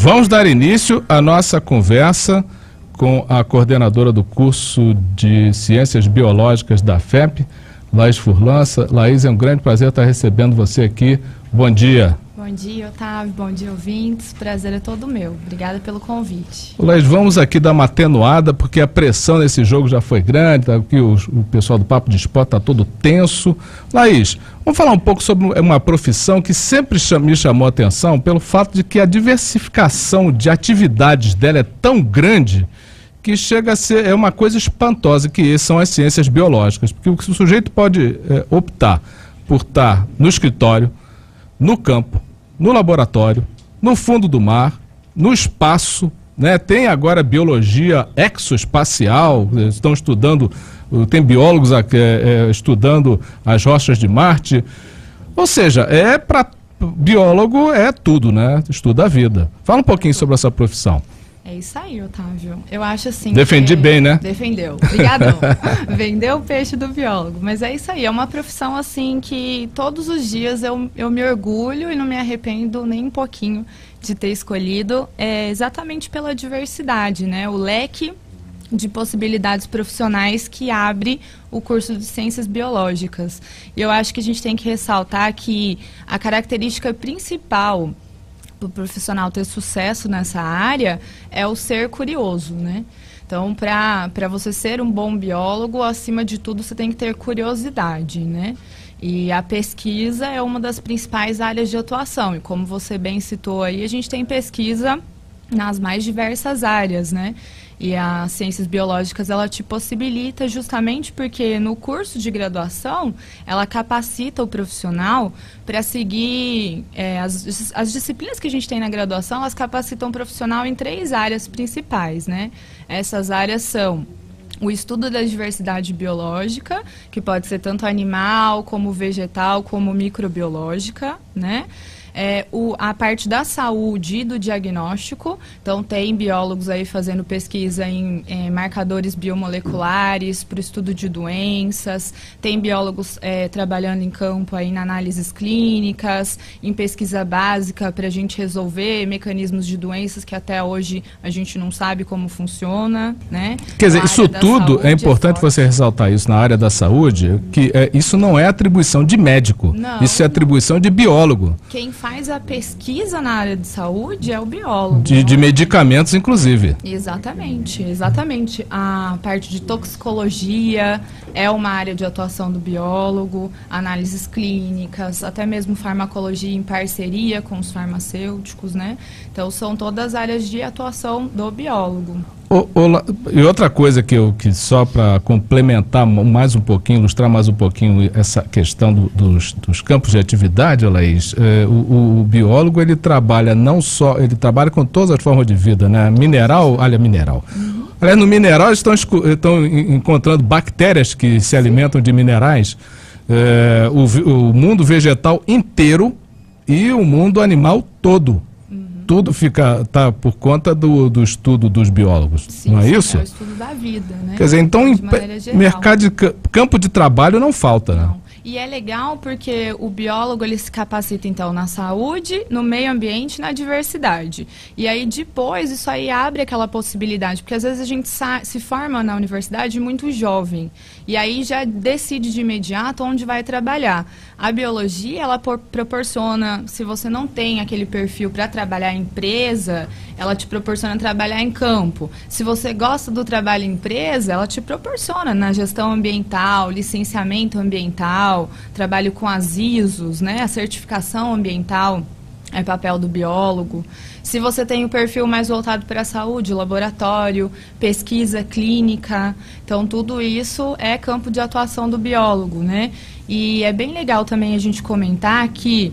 Vamos dar início à nossa conversa com a coordenadora do curso de Ciências Biológicas da FEP, Laís Furlança. Laís, é um grande prazer estar recebendo você aqui. Bom dia. Bom dia, Otávio. Bom dia, ouvintes. Prazer é todo meu. Obrigada pelo convite. Laís, vamos aqui dar uma atenuada, porque a pressão nesse jogo já foi grande, tá? aqui o, o pessoal do Papo de Esporte está todo tenso. Laís, vamos falar um pouco sobre uma profissão que sempre me chamou a atenção pelo fato de que a diversificação de atividades dela é tão grande que chega a ser é uma coisa espantosa, que são as ciências biológicas. Porque o sujeito pode é, optar por estar no escritório, no campo, no laboratório, no fundo do mar, no espaço, né? Tem agora biologia exoespacial, estão estudando, tem biólogos é, é, estudando as rochas de Marte. Ou seja, é para biólogo é tudo, né? Estuda a vida. Fala um pouquinho sobre essa profissão. É isso aí, Otávio. Eu acho assim. Defendi que... bem, né? Defendeu. Obrigadão. Vendeu o peixe do biólogo. Mas é isso aí. É uma profissão assim que todos os dias eu, eu me orgulho e não me arrependo nem um pouquinho de ter escolhido, é, exatamente pela diversidade, né? O leque de possibilidades profissionais que abre o curso de ciências biológicas. E eu acho que a gente tem que ressaltar que a característica principal o profissional ter sucesso nessa área é o ser curioso, né? Então, para você ser um bom biólogo, acima de tudo, você tem que ter curiosidade, né? E a pesquisa é uma das principais áreas de atuação. E como você bem citou aí, a gente tem pesquisa nas mais diversas áreas, né? E as ciências biológicas ela te possibilita justamente porque no curso de graduação ela capacita o profissional para seguir é, as, as disciplinas que a gente tem na graduação elas capacitam o profissional em três áreas principais, né? Essas áreas são o estudo da diversidade biológica, que pode ser tanto animal como vegetal como microbiológica, né? É, o, a parte da saúde e do diagnóstico. Então, tem biólogos aí fazendo pesquisa em, em marcadores biomoleculares para o estudo de doenças, tem biólogos é, trabalhando em campo aí na análises clínicas, em pesquisa básica para a gente resolver mecanismos de doenças que até hoje a gente não sabe como funciona, né? Quer dizer, isso tudo é, é importante é você ressaltar isso na área da saúde, que é, isso não é atribuição de médico, não, isso é atribuição de biólogo. Quem faz a pesquisa na área de saúde é o biólogo. De, de medicamentos, inclusive. Exatamente, exatamente. A parte de toxicologia é uma área de atuação do biólogo, análises clínicas, até mesmo farmacologia em parceria com os farmacêuticos, né? Então são todas áreas de atuação do biólogo. O, o, e outra coisa que eu que só para complementar mais um pouquinho, ilustrar mais um pouquinho essa questão do, dos, dos, campos de atividade, Laís, é, o, o, biólogo ele trabalha não só, ele trabalha com todas as formas de vida, né? Mineral, olha, mineral. Uhum. Aliás, no mineral estão, estão encontrando bactérias que se alimentam de minerais, é, o, o mundo vegetal inteiro e o mundo animal todo tudo fica tá por conta do, do estudo dos biólogos, sim, não é sim, isso? É o estudo da vida, né? Quer dizer, então de mercado de campo de trabalho não falta, né? não. né? E é legal porque o biólogo ele se capacita então na saúde, no meio ambiente, na diversidade. E aí depois isso aí abre aquela possibilidade, porque às vezes a gente se forma na universidade muito jovem e aí já decide de imediato onde vai trabalhar. A biologia ela proporciona, se você não tem aquele perfil para trabalhar em empresa, ela te proporciona trabalhar em campo. Se você gosta do trabalho em empresa, ela te proporciona na gestão ambiental, licenciamento ambiental trabalho com as ISOs, né, a certificação ambiental é papel do biólogo. Se você tem o perfil mais voltado para a saúde, laboratório, pesquisa clínica, então tudo isso é campo de atuação do biólogo, né? E é bem legal também a gente comentar que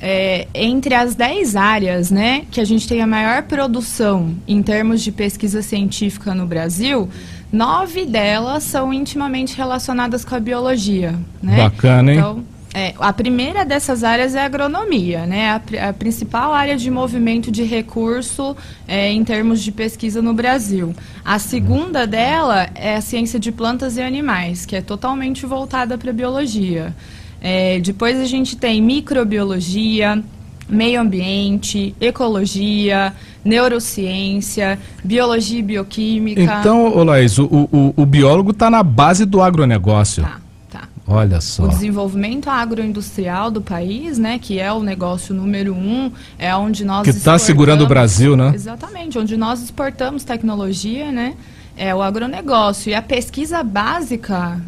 é, entre as 10 áreas né, que a gente tem a maior produção em termos de pesquisa científica no Brasil, Nove delas são intimamente relacionadas com a biologia. Né? Bacana, hein? Então, é, a primeira dessas áreas é a agronomia, né? A, a principal área de movimento de recurso é, em termos de pesquisa no Brasil. A segunda dela é a ciência de plantas e animais, que é totalmente voltada para a biologia. É, depois a gente tem microbiologia, meio ambiente, ecologia, neurociência, biologia e bioquímica. Então, Laís, o, o, o biólogo está na base do agronegócio. Tá, tá. Olha só. O desenvolvimento agroindustrial do país, né, que é o negócio número um, é onde nós que está segurando o Brasil, né? Exatamente, onde nós exportamos tecnologia, né? É o agronegócio. E a pesquisa básica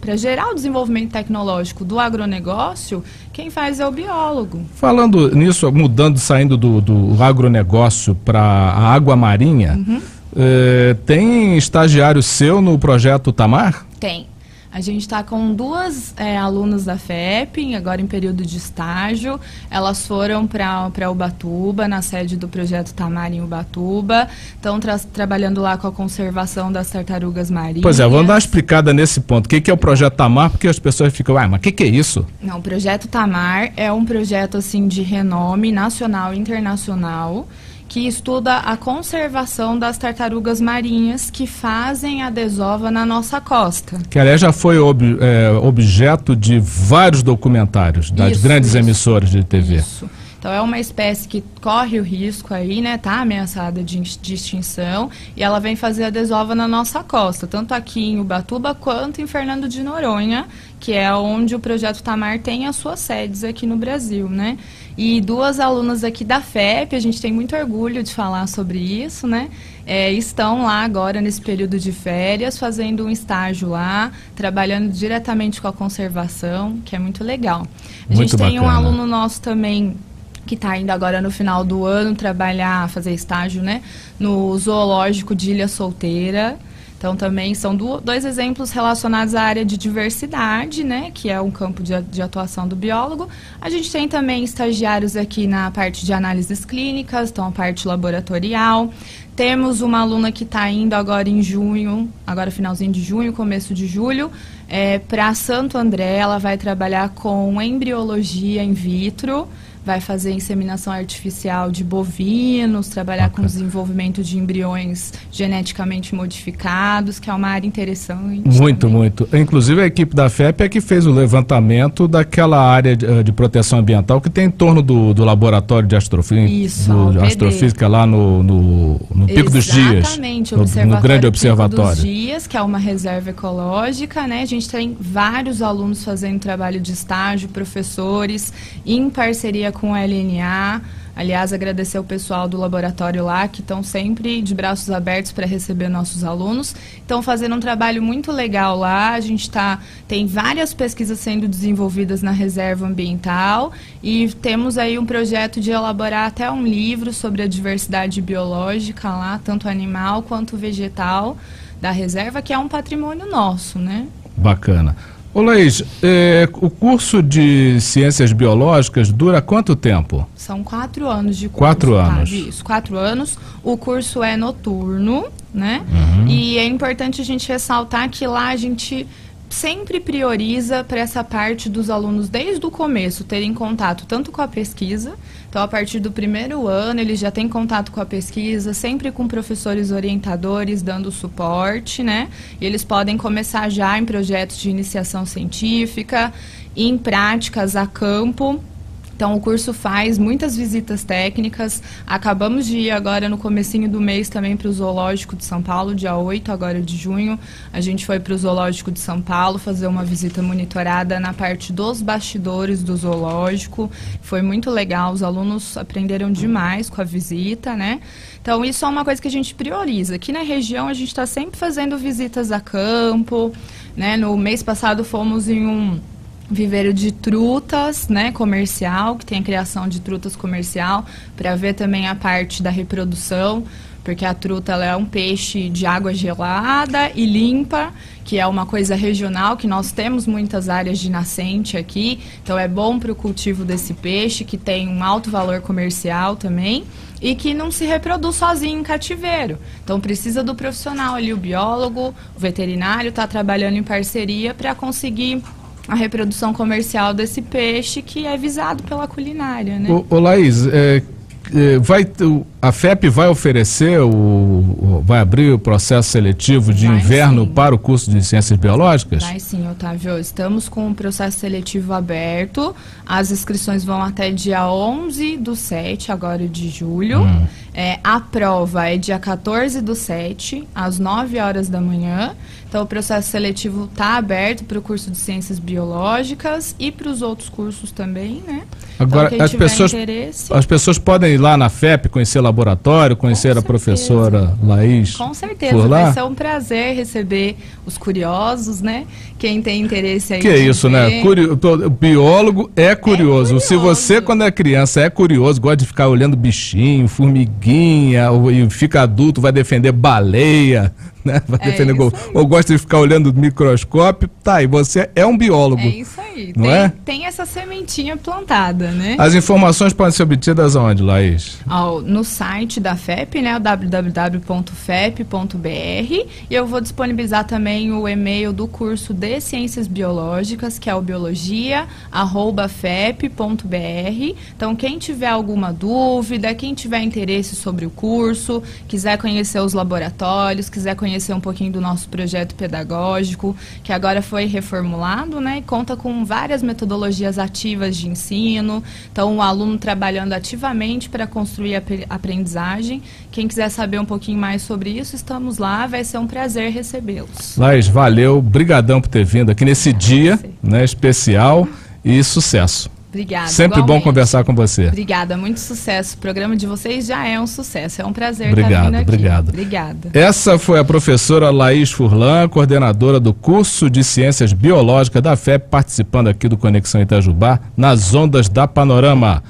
para gerar o desenvolvimento tecnológico do agronegócio, quem faz é o biólogo. Falando nisso, mudando, saindo do, do agronegócio para a água marinha, uhum. é, tem estagiário seu no projeto Tamar? Tem. A gente está com duas é, alunas da FEP, agora em período de estágio. Elas foram para Ubatuba, na sede do projeto Tamar em Ubatuba. Estão tra trabalhando lá com a conservação das tartarugas marinhas. Pois é, vamos dar uma explicada nesse ponto. O que, que é o projeto Tamar? Porque as pessoas ficam, ah, mas o que, que é isso? Não, o projeto Tamar é um projeto assim de renome nacional e internacional que estuda a conservação das tartarugas marinhas que fazem a desova na nossa costa. Que aliás já foi ob, é, objeto de vários documentários das isso, grandes isso, emissoras de TV. Isso. Então é uma espécie que corre o risco aí, né? Tá ameaçada de, de, extinção e ela vem fazer a desova na nossa costa, tanto aqui em Ubatuba quanto em Fernando de Noronha, que é onde o projeto Tamar tem as suas sedes aqui no Brasil, né? E duas alunas aqui da FEP, a gente tem muito orgulho de falar sobre isso, né? É, estão lá agora nesse período de férias, fazendo um estágio lá, trabalhando diretamente com a conservação, que é muito legal. A muito gente tem bacana. um aluno nosso também que está indo agora no final do ano trabalhar, fazer estágio, né, no zoológico de Ilha Solteira. Então, também são do, dois exemplos relacionados à área de diversidade, né, que é um campo de, de, atuação do biólogo. A gente tem também estagiários aqui na parte de análises clínicas, então a parte laboratorial. Temos uma aluna que está indo agora em junho, agora finalzinho de junho, começo de julho, é, para Santo André. Ela vai trabalhar com embriologia in vitro vai fazer inseminação artificial de bovinos, trabalhar okay. com desenvolvimento de embriões geneticamente modificados, que é uma área interessante. Muito, também. muito. Inclusive a equipe da FEP é que fez o levantamento daquela área de, eh, de proteção ambiental que tem em torno do, do laboratório de astrofísica, Isso, do, astrofísica lá no, no, no Pico dos Dias. Exatamente, no, no grande observatório. Pico dos Dias, que é uma reserva ecológica, né? A gente tem vários alunos fazendo trabalho de estágio, professores, em parceria com a LNA. Aliás, agradecer ao pessoal do laboratório lá, que estão sempre de braços abertos para receber nossos alunos. Estão fazendo um trabalho muito legal lá. A gente tá, tem várias pesquisas sendo desenvolvidas na reserva ambiental e temos aí um projeto de elaborar até um livro sobre a diversidade biológica lá, tanto animal quanto vegetal da reserva, que é um patrimônio nosso, né? Bacana. Ô Laís, é, o curso de Ciências Biológicas dura quanto tempo? São quatro anos de curso. Quatro tá? anos. Isso, quatro anos. O curso é noturno, né? Uhum. E é importante a gente ressaltar que lá a gente sempre prioriza para essa parte dos alunos desde o começo terem contato tanto com a pesquisa, então a partir do primeiro ano eles já têm contato com a pesquisa, sempre com professores orientadores dando suporte, né? E eles podem começar já em projetos de iniciação científica, em práticas a campo então o curso faz muitas visitas técnicas. Acabamos de ir agora no comecinho do mês também para o Zoológico de São Paulo, dia 8 agora de junho. A gente foi para o Zoológico de São Paulo fazer uma visita monitorada na parte dos bastidores do zoológico. Foi muito legal, os alunos aprenderam demais com a visita, né? Então isso é uma coisa que a gente prioriza. Aqui na região a gente está sempre fazendo visitas a campo, né? No mês passado fomos em um viveiro de trutas, né, comercial, que tem a criação de trutas comercial, para ver também a parte da reprodução, porque a truta é um peixe de água gelada e limpa, que é uma coisa regional, que nós temos muitas áreas de nascente aqui, então é bom para o cultivo desse peixe, que tem um alto valor comercial também, e que não se reproduz sozinho em cativeiro. Então precisa do profissional ali, o biólogo, o veterinário, está trabalhando em parceria para conseguir a reprodução comercial desse peixe que é visado pela culinária, né? Ô, ô Laís, é, é, vai, a FEP vai oferecer, o, o, vai abrir o processo seletivo de Vai inverno sim. para o curso de Ciências Biológicas? Vai sim, Otávio. Estamos com o processo seletivo aberto. As inscrições vão até dia 11 do 7, agora de julho. Hum. É, a prova é dia 14 do 7, às 9 horas da manhã. Então, o processo seletivo está aberto para o curso de Ciências Biológicas e para os outros cursos também, né? Agora, então, as pessoas, interesse... as pessoas podem ir lá na FEP, conhecer laboratório, conhecer a professora Laís Com certeza, por lá? vai ser um prazer receber os curiosos, né? Quem tem interesse aí. Que de isso, né? ver. Curio... todo- Biólogo é curioso. Se curioso. você, quando é criança, é curioso, gosta de ficar olhando bichinho, formiguinha, e fica adulto, vai defender baleia, né? Vai É defender gol- ou gosta de ficar olhando microscópio, tá, aí você é um biólogo. É isso aí. Não tem, é? tem essa sementinha plantada, né? As informações podem ser obtidas aonde, Laís? Ao- no site da FEP, né, o www.fep.br, e eu vou disponibilizar também o e-mail do curso de Ciências Biológicas, que é o biologia@fep.br. Então, quem tiver alguma dúvida, quem tiver interesse sobre o curso, quiser conhecer os laboratórios, quiser conhecer um pouquinho do nosso projeto pedagógico, que agora foi reformulado, né, e conta com várias metodologias ativas de ensino. Então, o aluno trabalhando ativamente para construir a apre- aprendizagem. Quem quiser saber um pouquinho mais sobre isso, estamos lá. Vai ser um prazer recebê-los. Laís, valeu, brigadão por ter vindo aqui nesse dia, né, especial e sucesso. Obrigada. Sempre bom igualmente. conversar com você. Obrigada, muito sucesso. O programa de vocês já é um sucesso. É um prazer Obrigado, estar vindo aqui. obrigado. Obrigada. Essa foi a professora Laís Furlan, coordenadora do curso de Ciências Biológicas da FEP, participando aqui do Conexão Itajubá, nas ondas da Panorama.